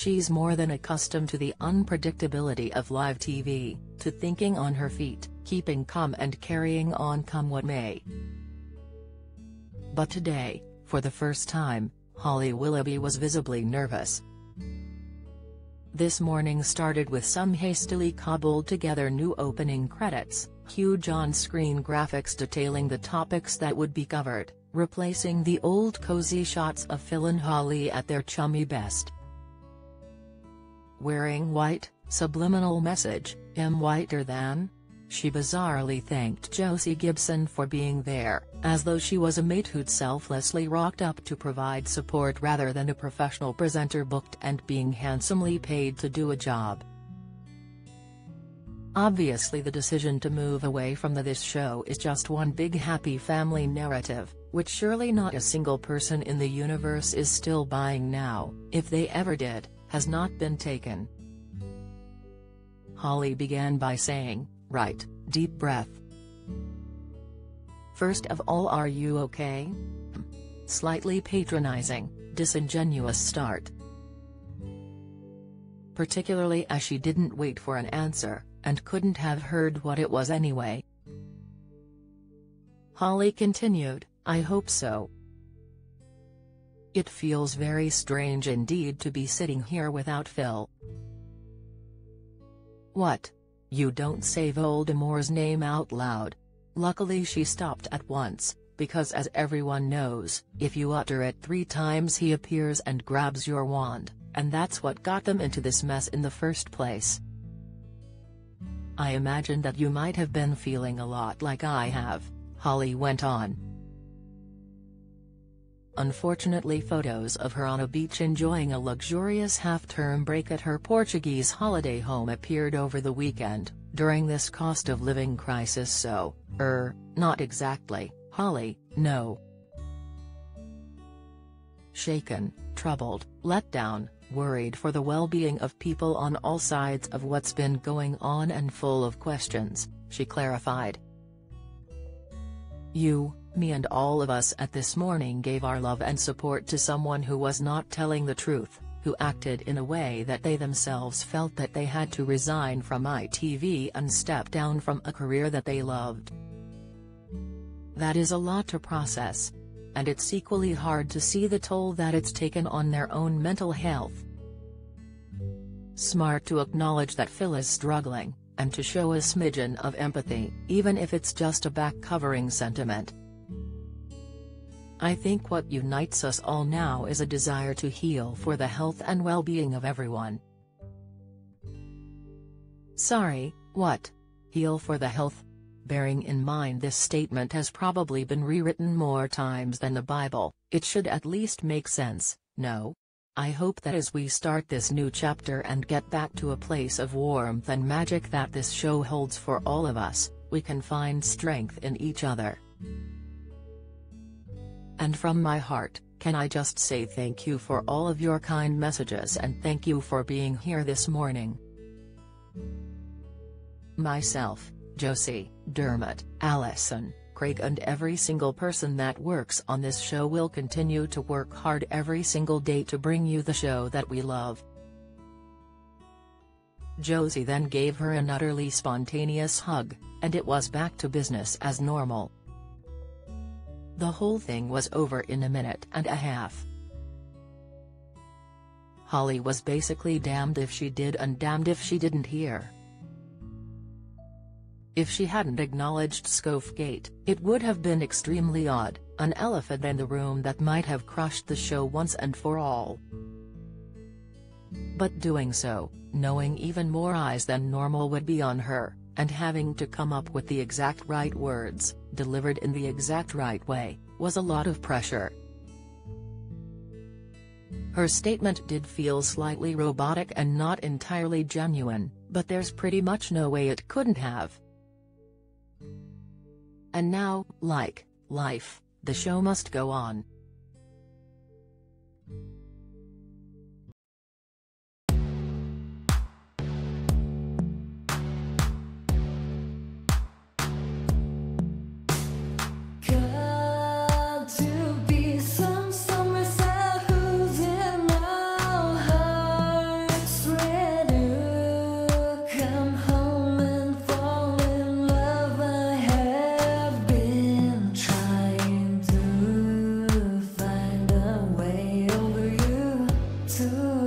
she's more than accustomed to the unpredictability of live TV, to thinking on her feet, keeping calm and carrying on come what may. But today, for the first time, Holly Willoughby was visibly nervous. This morning started with some hastily cobbled together new opening credits, huge on-screen graphics detailing the topics that would be covered, replacing the old cozy shots of Phil and Holly at their chummy best. Wearing white, subliminal message, am whiter than? She bizarrely thanked Josie Gibson for being there, as though she was a mate who'd selflessly rocked up to provide support rather than a professional presenter booked and being handsomely paid to do a job. Obviously the decision to move away from the This Show is just one big happy family narrative, which surely not a single person in the universe is still buying now, if they ever did, has not been taken. Holly began by saying, Right, deep breath. First of all are you okay? Slightly patronizing, disingenuous start. Particularly as she didn't wait for an answer, and couldn't have heard what it was anyway. Holly continued, I hope so. It feels very strange indeed to be sitting here without Phil. What? You don't say Voldemort's name out loud. Luckily she stopped at once, because as everyone knows, if you utter it three times he appears and grabs your wand, and that's what got them into this mess in the first place. I imagine that you might have been feeling a lot like I have, Holly went on. Unfortunately photos of her on a beach enjoying a luxurious half-term break at her Portuguese holiday home appeared over the weekend, during this cost of living crisis so, er, not exactly, Holly, no. Shaken, troubled, let down, worried for the well-being of people on all sides of what's been going on and full of questions, she clarified. You, me and all of us at this morning gave our love and support to someone who was not telling the truth, who acted in a way that they themselves felt that they had to resign from ITV and step down from a career that they loved. That is a lot to process. And it's equally hard to see the toll that it's taken on their own mental health. Smart to acknowledge that Phil is struggling, and to show a smidgen of empathy, even if it's just a back-covering sentiment. I think what unites us all now is a desire to heal for the health and well-being of everyone. Sorry, what? Heal for the health? Bearing in mind this statement has probably been rewritten more times than the Bible, it should at least make sense, no? I hope that as we start this new chapter and get back to a place of warmth and magic that this show holds for all of us, we can find strength in each other. And from my heart, can I just say thank you for all of your kind messages and thank you for being here this morning. Myself, Josie, Dermot, Alison, Craig and every single person that works on this show will continue to work hard every single day to bring you the show that we love. Josie then gave her an utterly spontaneous hug, and it was back to business as normal. The whole thing was over in a minute and a half. Holly was basically damned if she did and damned if she didn't hear. If she hadn't acknowledged Scofgate, it would have been extremely odd, an elephant in the room that might have crushed the show once and for all. But doing so, knowing even more eyes than normal would be on her, and having to come up with the exact right words, delivered in the exact right way, was a lot of pressure. Her statement did feel slightly robotic and not entirely genuine, but there's pretty much no way it couldn't have. And now, like, life, the show must go on,